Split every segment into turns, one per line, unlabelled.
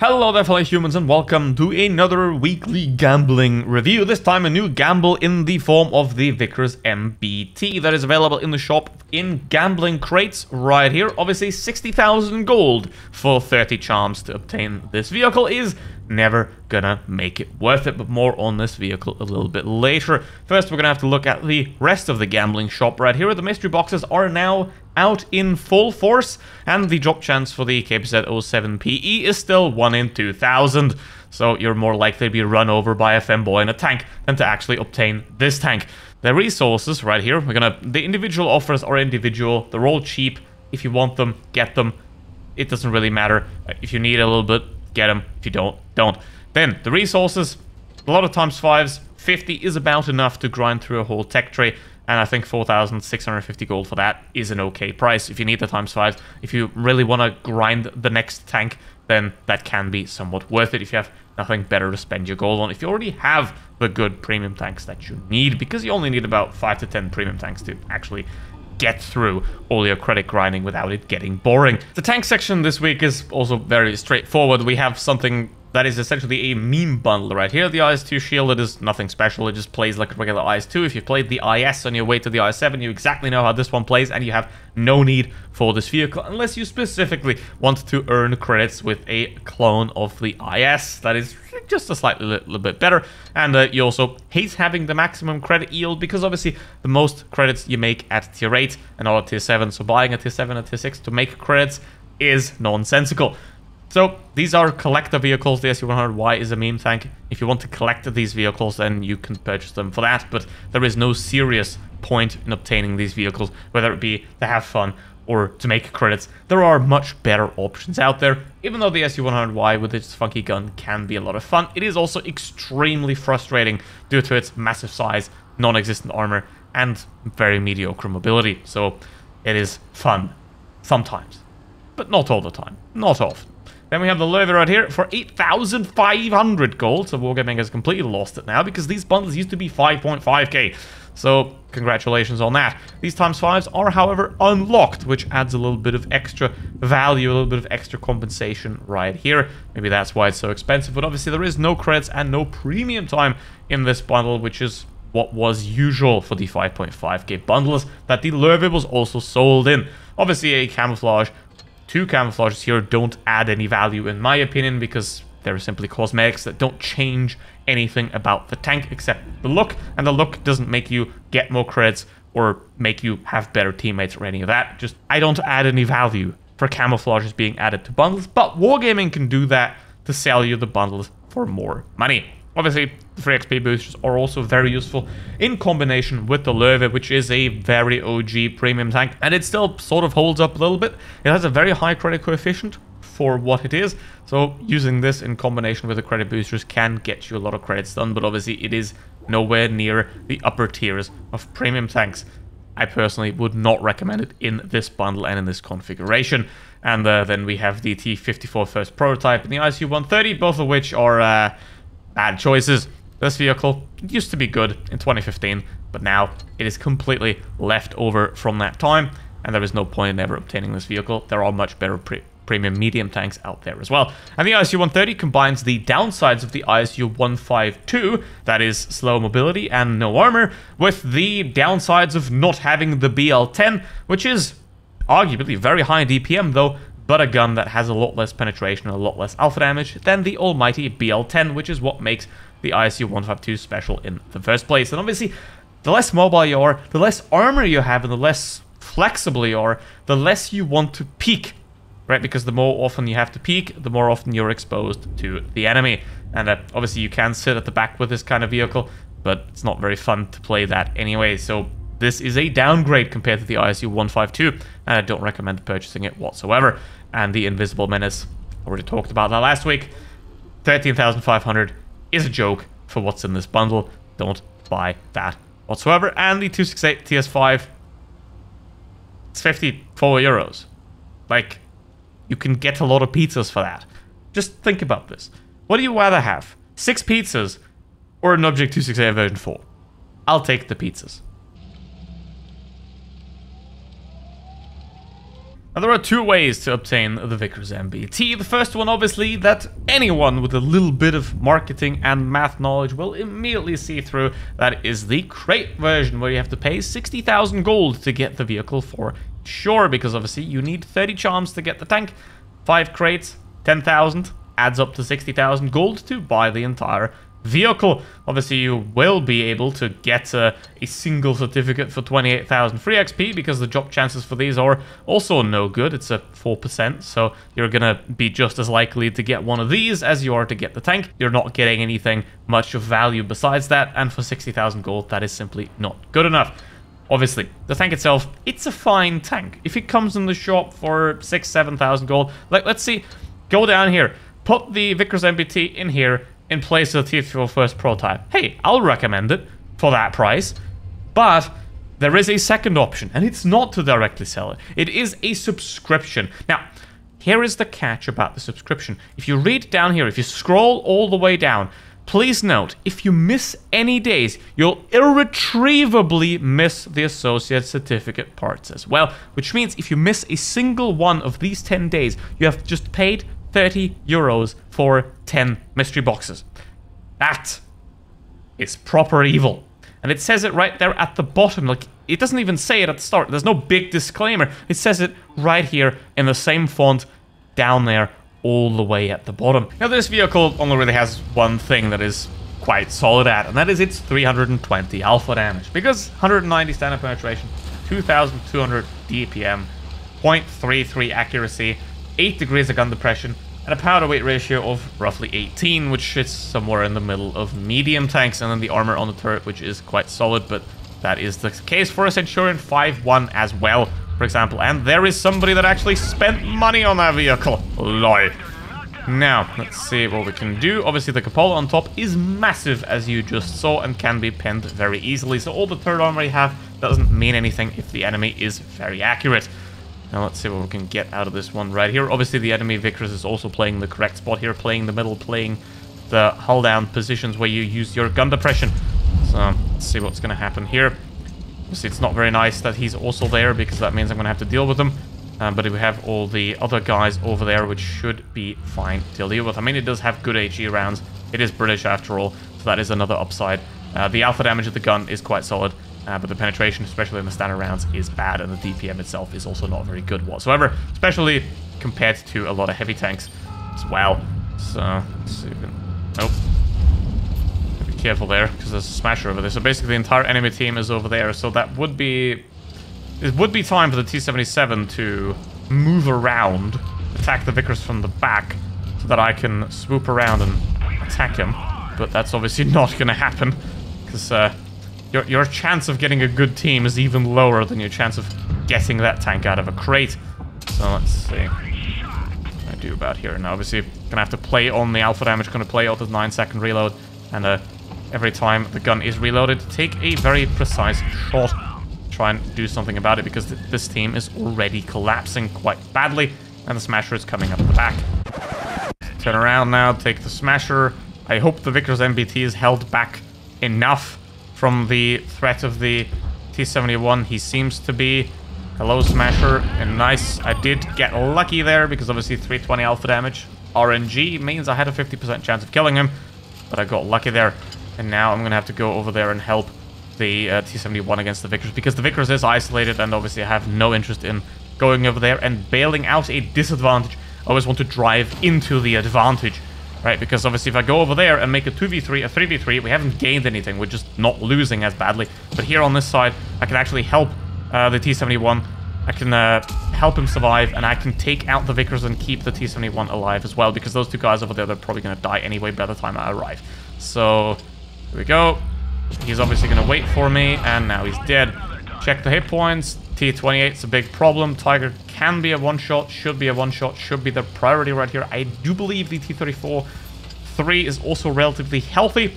Hello there fellow humans and welcome to another weekly gambling review. This time a new gamble in the form of the Vickers MBT that is available in the shop in gambling crates right here. Obviously 60,000 gold for 30 charms to obtain this vehicle is never gonna make it worth it, but more on this vehicle a little bit later. First, we're gonna have to look at the rest of the gambling shop right here. The mystery boxes are now out in full force, and the drop chance for the KPZ 07PE is still 1 in 2000. So you're more likely to be run over by a femboy in a tank than to actually obtain this tank. The resources right here, we're gonna the individual offers are individual, they're all cheap. If you want them, get them. It doesn't really matter. If you need a little bit, get them. If you don't, don't. Then, the resources, a lot of times fives, 50 is about enough to grind through a whole tech tree, and I think 4,650 gold for that is an okay price if you need the times fives. If you really want to grind the next tank, then that can be somewhat worth it if you have nothing better to spend your gold on. If you already have the good premium tanks that you need, because you only need about 5 to 10 premium tanks to actually get through all your credit grinding without it getting boring. The tank section this week is also very straightforward. We have something that is essentially a meme bundle right here. The IS-2 shield, it is nothing special. It just plays like a regular IS-2. If you've played the IS on your way to the IS-7, you exactly know how this one plays, and you have no need for this vehicle unless you specifically want to earn credits with a clone of the IS that is just a slightly little bit better. And uh, you also hate having the maximum credit yield because obviously the most credits you make at tier 8 and not at tier 7. So buying a tier 7 and tier 6 to make credits is nonsensical. So these are collector vehicles. The SU-100Y is a meme tank. If you want to collect these vehicles, then you can purchase them for that. But there is no serious point in obtaining these vehicles, whether it be to have fun or to make credits. There are much better options out there. Even though the SU-100Y with its funky gun can be a lot of fun, it is also extremely frustrating due to its massive size, non-existent armor, and very mediocre mobility. So it is fun sometimes, but not all the time, not often. Then we have the Loewe right here for 8,500 gold. So Wargaming has completely lost it now because these bundles used to be 5.5k. So congratulations on that. These times 5s are, however, unlocked, which adds a little bit of extra value, a little bit of extra compensation right here. Maybe that's why it's so expensive, but obviously there is no credits and no premium time in this bundle, which is what was usual for the 5.5k bundles that the Loewe was also sold in. Obviously a camouflage two camouflages here don't add any value in my opinion because they're simply cosmetics that don't change anything about the tank except the look, and the look doesn't make you get more credits or make you have better teammates or any of that. Just, I don't add any value for camouflages being added to bundles, but Wargaming can do that to sell you the bundles for more money. Obviously, the free XP boosters are also very useful in combination with the Loewe, which is a very OG premium tank, and it still sort of holds up a little bit. It has a very high credit coefficient for what it is, so using this in combination with the credit boosters can get you a lot of credits done, but obviously it is nowhere near the upper tiers of premium tanks. I personally would not recommend it in this bundle and in this configuration. And uh, then we have the T-54 first prototype and the ISU-130, both of which are... Uh, bad choices. This vehicle used to be good in 2015, but now it is completely left over from that time, and there is no point in ever obtaining this vehicle. There are much better pre premium medium tanks out there as well. And the ISU-130 combines the downsides of the ISU-152, that is slow mobility and no armor, with the downsides of not having the BL-10, which is arguably very high DPM though, but a gun that has a lot less penetration and a lot less alpha damage than the almighty BL-10, which is what makes the ISU-152 special in the first place. And obviously, the less mobile you are, the less armor you have, and the less flexible you are, the less you want to peek, right? Because the more often you have to peek, the more often you're exposed to the enemy. And uh, obviously you can sit at the back with this kind of vehicle, but it's not very fun to play that anyway. So this is a downgrade compared to the ISU-152, and I don't recommend purchasing it whatsoever and the Invisible Menace. Already talked about that last week. 13,500 is a joke for what's in this bundle. Don't buy that whatsoever. And the 268 TS5, it's 54 euros. Like, you can get a lot of pizzas for that. Just think about this. What do you rather have? Six pizzas or an Object 268 version 4? I'll take the pizzas. Now, there are two ways to obtain the Vickers MBT. The first one, obviously, that anyone with a little bit of marketing and math knowledge will immediately see through. That is the crate version, where you have to pay 60,000 gold to get the vehicle for sure, because obviously you need 30 charms to get the tank, 5 crates, 10,000, adds up to 60,000 gold to buy the entire vehicle. Obviously, you will be able to get a, a single certificate for 28,000 free XP because the drop chances for these are also no good. It's a 4%, so you're going to be just as likely to get one of these as you are to get the tank. You're not getting anything much of value besides that, and for 60,000 gold, that is simply not good enough. Obviously, the tank itself, it's a fine tank. If it comes in the shop for 6, 7,000 gold, like, let's see, go down here, put the Vickers MBT in here, in place of the T-54 First prototype. Hey, I'll recommend it for that price. But there is a second option, and it's not to directly sell it. It is a subscription. Now, here is the catch about the subscription. If you read down here, if you scroll all the way down, please note, if you miss any days, you'll irretrievably miss the associate certificate parts as well. Which means if you miss a single one of these 10 days, you have just paid 30 euros for 10 mystery boxes. That is proper evil. And it says it right there at the bottom. Like, it doesn't even say it at the start. There's no big disclaimer. It says it right here in the same font down there all the way at the bottom. Now, this vehicle only really has one thing that is quite solid at, and that is its 320 alpha damage. Because 190 standard penetration, 2,200 DPM, 0.33 accuracy, 8 degrees of gun depression, and a power to weight ratio of roughly 18, which is somewhere in the middle of medium tanks, and then the armor on the turret, which is quite solid, but that is the case for a Centurion 5-1 as well, for example. And there is somebody that actually spent money on that vehicle. Lol. Now, let's see what we can do. Obviously, the cupola on top is massive, as you just saw, and can be pinned very easily. So all the third armor you have doesn't mean anything if the enemy is very accurate. Now let's see what we can get out of this one right here. Obviously the enemy Vickers is also playing the correct spot here, playing the middle, playing the hull down positions where you use your gun depression. So let's see what's going to happen here. Obviously it's not very nice that he's also there because that means I'm going to have to deal with him. Um, but we have all the other guys over there which should be fine to deal with. I mean it does have good HE rounds. It is British after all, so that is another upside. Uh, the alpha damage of the gun is quite solid. Uh, but the penetration, especially in the standard rounds, is bad, and the DPM itself is also not very good whatsoever, especially compared to a lot of heavy tanks as well. So, let's see if we can... Nope. Be careful there, because there's a smasher over there. So basically the entire enemy team is over there, so that would be... It would be time for the T-77 to move around, attack the Vickers from the back, so that I can swoop around and attack him. But that's obviously not going to happen, because uh, your, your chance of getting a good team is even lower than your chance of getting that tank out of a crate. So let's see. What I do about here? Now, obviously, gonna have to play on the alpha damage, gonna play out the 9 second reload, and uh, every time the gun is reloaded, take a very precise shot. Try and do something about it because th this team is already collapsing quite badly, and the Smasher is coming up the back. Turn around now, take the Smasher. I hope the Vickers MBT is held back enough from the threat of the T-71. He seems to be. Hello, Smasher. And nice. I did get lucky there because obviously 320 alpha damage. RNG means I had a 50% chance of killing him. But I got lucky there. And now I'm going to have to go over there and help the uh, T-71 against the Vickers. Because the Vickers is isolated and obviously I have no interest in going over there and bailing out a disadvantage. I always want to drive into the advantage right? Because obviously if I go over there and make a 2v3, a 3v3, we haven't gained anything. We're just not losing as badly. But here on this side, I can actually help uh, the T-71. I can uh, help him survive, and I can take out the Vickers and keep the T-71 alive as well, because those two guys over there, they're probably going to die anyway by the time I arrive. So, here we go. He's obviously going to wait for me, and now he's dead. Check the hit points. T-28 is a big problem. Tiger can be a one-shot, should be a one-shot, should be the priority right here. I do believe the T-34 3 is also relatively healthy,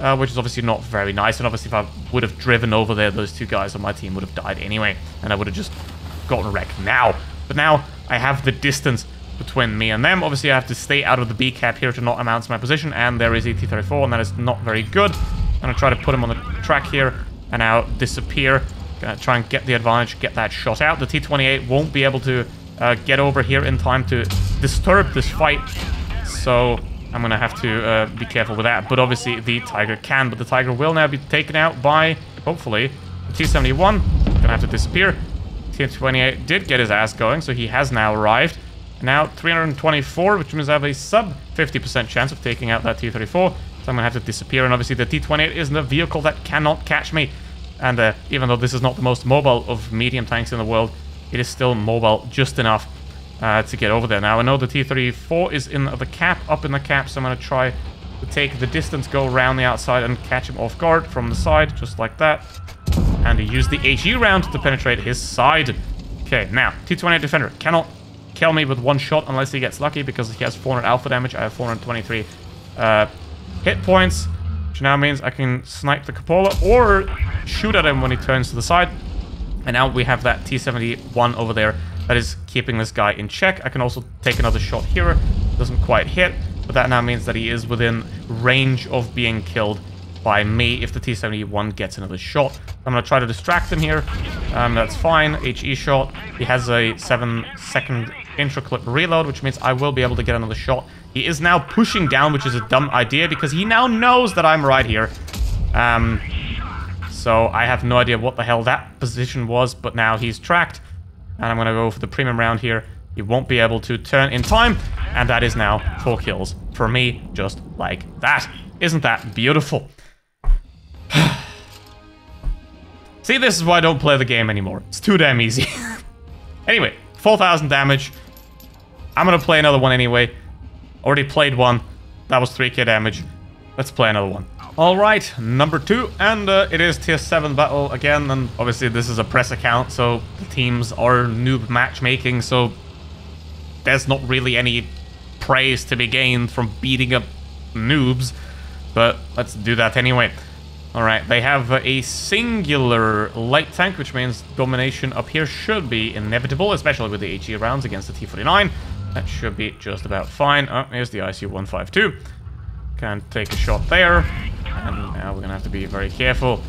uh, which is obviously not very nice. And obviously if I would have driven over there, those two guys on my team would have died anyway, and I would have just gotten wrecked now. But now I have the distance between me and them. Obviously I have to stay out of the B cap here to not announce my position, and there is a T-34, and that is not very good. And I'm going to try to put him on the track here, and now disappear Gonna try and get the advantage, get that shot out. The T-28 won't be able to uh, get over here in time to disturb this fight. So I'm to have to uh, be careful with that. But obviously the Tiger can, but the Tiger will now be taken out by, hopefully, the T-71. Going to have to disappear. T-28 did get his ass going, so he has now arrived. Now 324, which means I have a sub 50% chance of taking out that T-34. So I'm to have to disappear, and obviously the T-28 is the vehicle that cannot catch me. And uh, even though this is not the most mobile of medium tanks in the world, it is still mobile just enough uh, to get over there. Now, I know the T-34 is in the cap, up in the cap, so I'm going to try to take the distance, go around the outside, and catch him off guard from the side, just like that. And use the HE round to penetrate his side. Okay, now, T-28 Defender cannot kill me with one shot unless he gets lucky, because he has 400 alpha damage. I have 423 uh, hit points, which now means I can snipe the Cupola or shoot at him when he turns to the side. And now we have that T-71 over there that is keeping this guy in check. I can also take another shot here. Doesn't quite hit, but that now means that he is within range of being killed by me if the T-71 gets another shot. I'm going to try to distract him here. Um, that's fine. HE shot. He has a 7 second intra-clip reload, which means I will be able to get another shot. He is now pushing down, which is a dumb idea because he now knows that I'm right here. Um, so I have no idea what the hell that position was, but now he's tracked. And I'm going to go for the premium round here. He won't be able to turn in time. And that is now four kills for me, just like that. Isn't that beautiful? See, this is why I don't play the game anymore. It's too damn easy. anyway, 4,000 damage. I'm to play another one anyway. Already played one. That was 3k damage. Let's play another one. Alright, number two, and uh, it is tier 7 battle again, and obviously this is a press account, so the teams are noob matchmaking, so there's not really any praise to be gained from beating up noobs, but let's do that anyway. Alright, they have a singular light tank, which means domination up here should be inevitable, especially with the HE rounds against the T-49. That should be just about fine. Oh, here's the ISU-152. Can take a shot there. And now we're going to have to be very careful.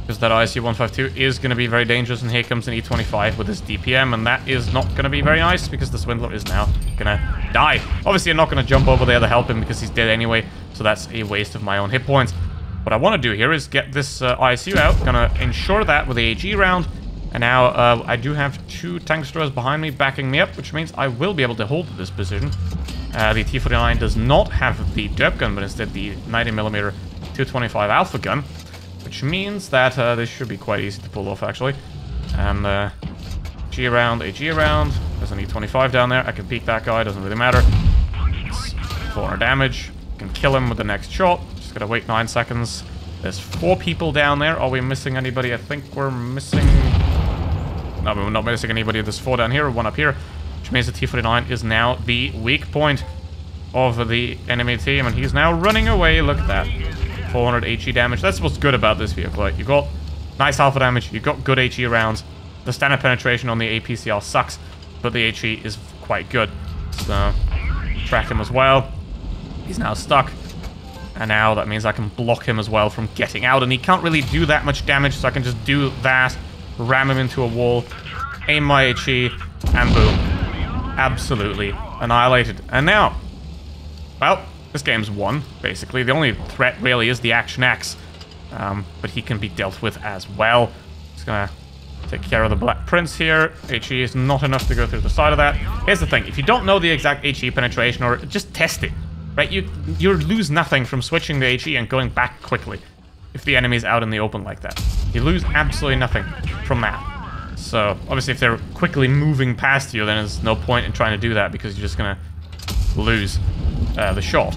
Because that ISU-152 is going to be very dangerous. And here comes an E-25 with his DPM. And that is not going to be very nice. Because the Swindler is now going to die. Obviously, I'm not going to jump over there to help him. Because he's dead anyway. So that's a waste of my own hit points. What I want to do here is get this uh, ISU out. Going to ensure that with the AG round. And now uh, I do have two tank destroyers behind me backing me up, which means I will be able to hold this position. Uh, the T-49 does not have the derp gun, but instead the 90mm 225 Alpha gun, which means that uh, this should be quite easy to pull off, actually. And uh, G around, AG around. There's an E25 down there. I can peek that guy, doesn't really matter. It's 400 damage. Can kill him with the next shot. Just gotta wait 9 seconds. There's four people down there. Are we missing anybody? I think we're missing... No, we're not missing anybody. There's four down here, one up here. Which means the T-49 is now the weak point of the enemy team. And he's now running away. Look at that. 400 HE damage. That's what's good about this vehicle. Like, you got nice alpha damage, you got good HE rounds. The standard penetration on the APCR sucks, but the HE is quite good. So, track him as well. He's now stuck. And now that means I can block him as well from getting out. And he can't really do that much damage, so I can just do that, ram him into a wall, aim my HE, and boom. Absolutely annihilated. And now, well, this game's won, basically. The only threat really is the Action X. Um, but he can be dealt with as well. Just gonna take care of the Black Prince here. HE is not enough to go through the side of that. Here's the thing, if you don't know the exact HE penetration, or just test it, right? You you lose nothing from switching the HE and going back quickly if the enemy's out in the open like that. You lose absolutely nothing from that. So, obviously if they're quickly moving past you, then there's no point in trying to do that because you're just gonna lose uh, the shot.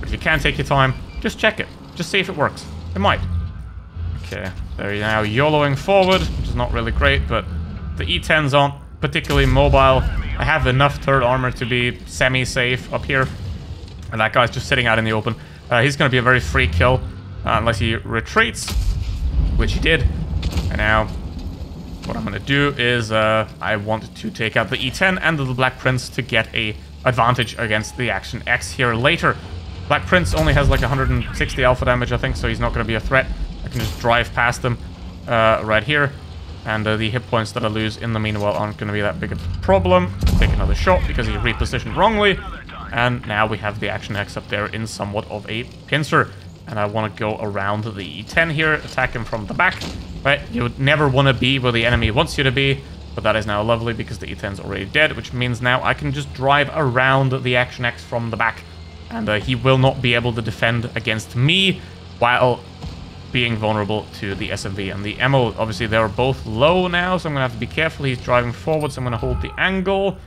But if you can take your time, just check it. Just see if it works. It might. Okay, they're now YOLOing forward, which is not really great, but the E10s aren't particularly mobile. I have enough turret armor to be semi-safe up here. And that guy's just sitting out in the open. Uh, he's going to be a very free kill, unless he retreats, which he did. And now, what I'm going to do is, uh, I want to take out the E10 and the Black Prince to get a advantage against the Action X here later. Black Prince only has like 160 alpha damage, I think, so he's not going to be a threat. I can just drive past them uh, right here. And uh, the hit points that I lose in the meanwhile aren't going to be that big of a problem. Take another shot because he repositioned wrongly. And now we have the Action X up there in somewhat of a pincer. And I want to go around the E10 here, attack him from the back. Right, you would never want to be where the enemy wants you to be. But that is now lovely because the E10's already dead, which means now I can just drive around the Action X from the back. And uh, he will not be able to defend against me while being vulnerable to the SMV and the ammo. Obviously, they're both low now, so I'm going to have to be careful. He's driving forward, so I'm going to hold the angle.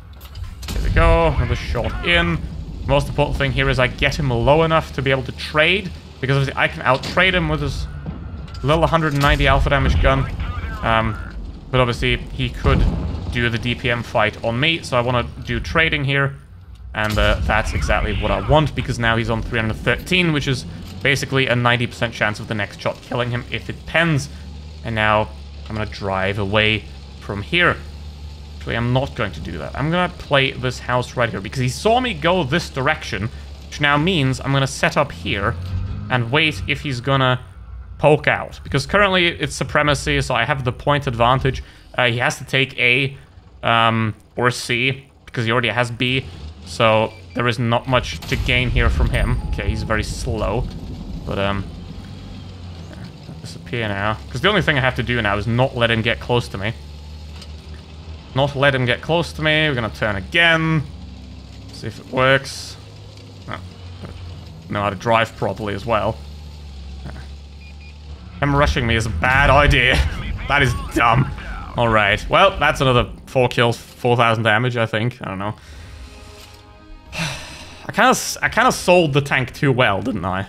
There we go. Another shot in. Most important thing here is I get him low enough to be able to trade, because obviously I can out-trade him with his little 190 alpha damage gun. Um, but obviously, he could do the DPM fight on me, so I want to do trading here. And uh, that's exactly what I want, because now he's on 313, which is basically a 90% chance of the next shot killing him if it pens. And now I'm going to drive away from here. Actually, I'm not going to do that. I'm going to play this house right here, because he saw me go this direction, which now means I'm going to set up here and wait if he's to poke out. Because currently it's supremacy, so I have the point advantage. Uh, he has to take A um, or C, because he already has B. So there is not much to gain here from him. Okay, he's very slow. But, um... Disappear now. Because the only thing I have to do now is not let him get close to me. Not let him get close to me. We're gonna turn again. See if it works. Know how to drive properly as well. Him rushing me is a bad idea. that is dumb. Alright. Well, that's another 4 kills, 4,000 damage, I think. I don't know. I kind of I kind of sold the tank too well, didn't I?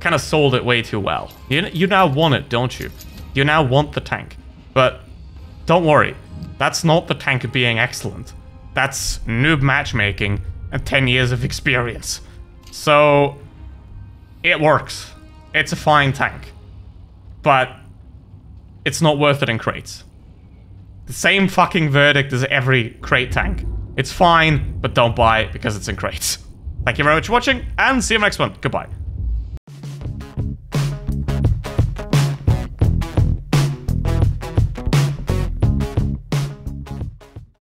Kind of sold it way too well. You, you now want it, don't you? You now want the tank. But don't worry, that's not the tank being excellent. That's noob matchmaking and 10 years of experience. So, it works. It's a fine tank. But, it's not worth it in crates. The same fucking verdict as every crate tank. It's fine, but don't buy it because it's in crates. Thank you very much for watching, and see you next one. Goodbye.